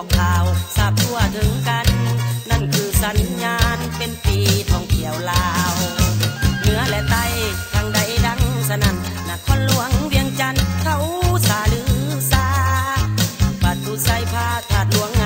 อกข่าวทราบทั่วถึงกัน นั่นคือสัญญาณเป็นปีท่องเที่ยวลาวเหนือและใต้ทางใดดังสนั่นนครหลวงเวียงจันทร์เขาสาลือซาปัดตูใสพาถาดหลวง